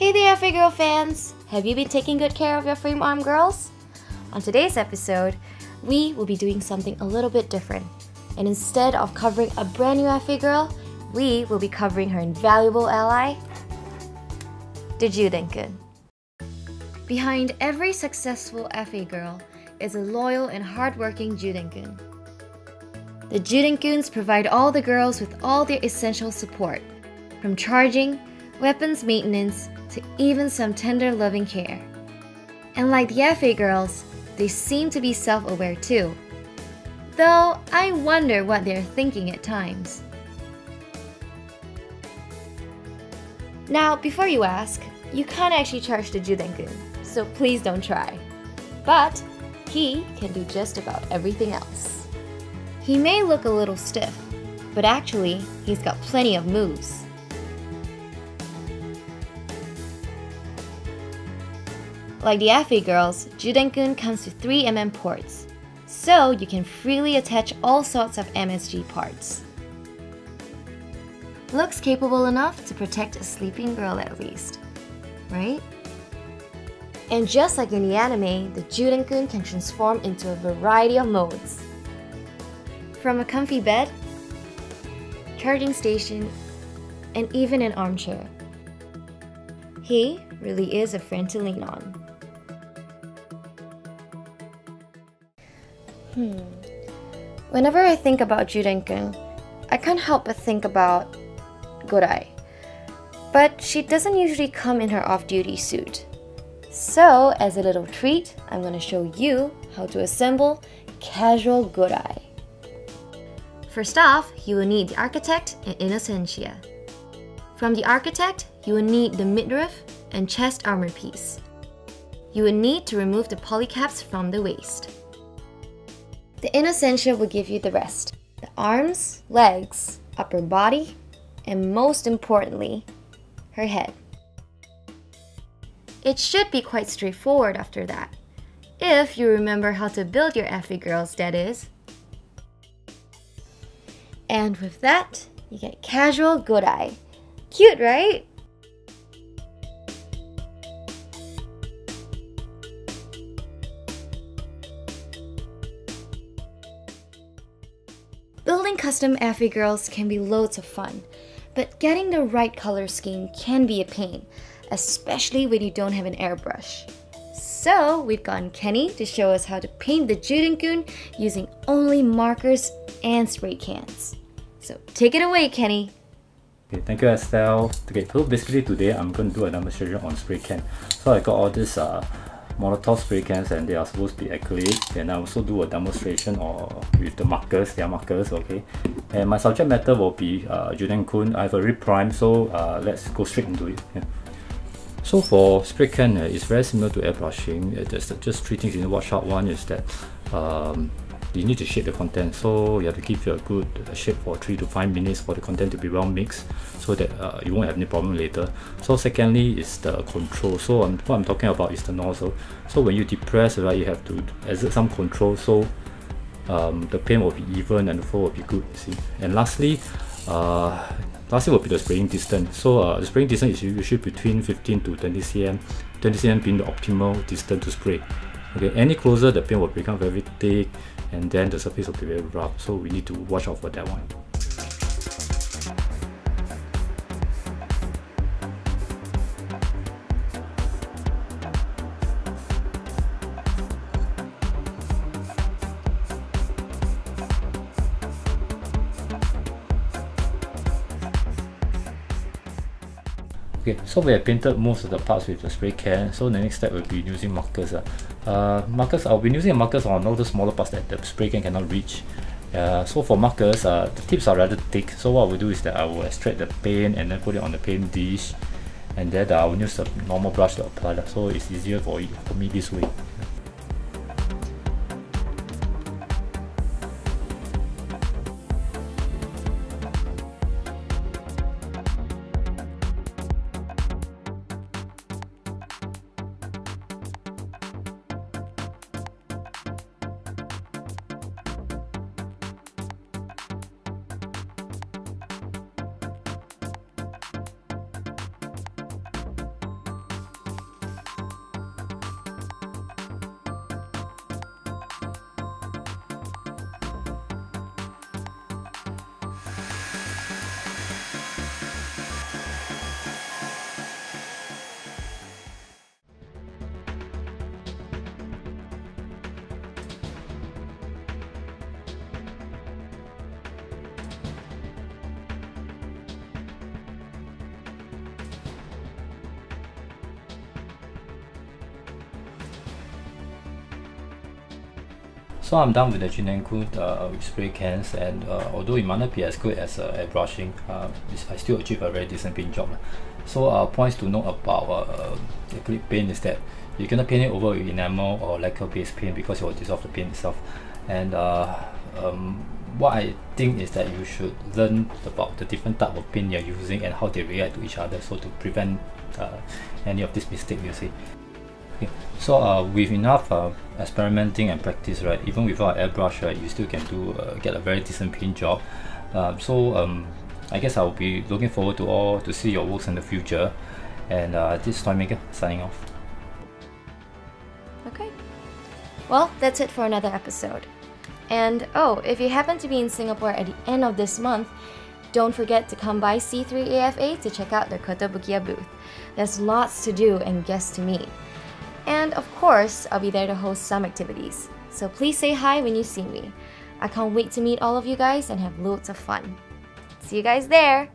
Hey there, FA Girl fans! Have you been taking good care of your frame arm girls? On today's episode, we will be doing something a little bit different. And instead of covering a brand new FA girl, we will be covering her invaluable ally, the Jyuden-kun. Behind every successful FA girl is a loyal and hardworking Jyuden-kun. The Jyuden-kuns provide all the girls with all their essential support, from charging, weapons maintenance, to even some tender loving care. And like the FA girls, they seem to be self aware too. Though I wonder what they're thinking at times. Now, before you ask, you can't actually charge the Jyuden-kun, so please don't try. But he can do just about everything else. He may look a little stiff, but actually, he's got plenty of moves. Like the FA girls, Jyuden-kun comes with 3mm ports, so you can freely attach all sorts of MSG parts. Looks capable enough to protect a sleeping girl at least, right? And just like in the anime, the Jyuden-kun can transform into a variety of modes. From a comfy bed, charging station, and even an armchair. He really is a friend to lean on. Hmm. Whenever I think about Jyuden-kun, I can't help but think about Gourai. But she doesn't usually come in her off-duty suit. So, as a little treat, I'm going to show you how to assemble casual Gourai. First off, you will need the architect and Innocentia. From the architect, you will need the midriff and chest armor piece. You will need to remove the polycaps from the waist. The Innocentia will give you the rest. The arms, legs, upper body, and most importantly, her head. It should be quite straightforward after that. If you remember how to build your FA girls, that is. And with that, you get casual Gourai. Cute, right? Building custom FA girls can be loads of fun, but getting the right color scheme can be a pain, especially when you don't have an airbrush. So we've gotten Kenny to show us how to paint the Jyuden-kun using only markers and spray cans. So take it away, Kenny. Okay, thank you Estelle. Okay, so basically today I'm going to do a demonstration on spray can. So I got all this uh, Molotow spray cans and they are supposed to be acrylic and I also do a demonstration or with the markers, they are markers, okay. And my subject matter will be uh, Jyuden-kun. I have a rip prime, so uh, let's go straight into it. Yeah. So for spray can, uh, it's very similar to airbrushing. Uh, there's just three things you need to watch out. One is that um, you need to shape the content. So you have to give it a good shape for 3 to 5 minutes for the content to be well mixed so that uh, you won't have any problem later. So secondly is the control. So um, what I'm talking about is the nozzle. So when you depress right you have to exert some control. So um, the paint will be even and the flow will be good see. And lastly uh, lastly will be the spraying distance. So uh, the spraying distance is usually between 15 to 20 cm 20 cm being the optimal distance to spray. Okay any closer the paint will become very thick and then the surface will be very rough so we need to watch out for that one Okay, so we have painted most of the parts with the spray can. So the next step will be using markers. Uh. Uh, markers, I've been using markers on all the smaller parts that the spray can cannot reach. Uh, so for markers, uh, the tips are rather thick. So what we do is that I will extract the paint and then put it on the paint dish. And then I will use a normal brush to apply that. So it's easier for, for me this way. So I'm done with the Jyuden-kun uh, spray cans and uh, although it might not be as good as uh, airbrushing, uh, I still achieve a very decent paint job. So uh, points to note about uh, acrylic paint is that you cannot paint it over with enamel or lacquer based paint because it will dissolve the paint itself. And uh, um, what I think is that you should learn about the different type of paint you're using and how they react to each other so to prevent uh, any of this mistake you see. So uh, with enough uh, experimenting and practice, right, even without airbrush, right, you still can do uh, get a very decent paint job. Uh, so um, I guess I'll be looking forward to all to see your works in the future. And uh, this Toymaker signing off. Okay. Well, that's it for another episode. And oh, if you happen to be in Singapore at the end of this month, don't forget to come by C3AFA to check out their Kotobukiya booth. There's lots to do and guests to meet. And of course, I'll be there to host some activities. So please say hi when you see me. I can't wait to meet all of you guys and have loads of fun. See you guys there!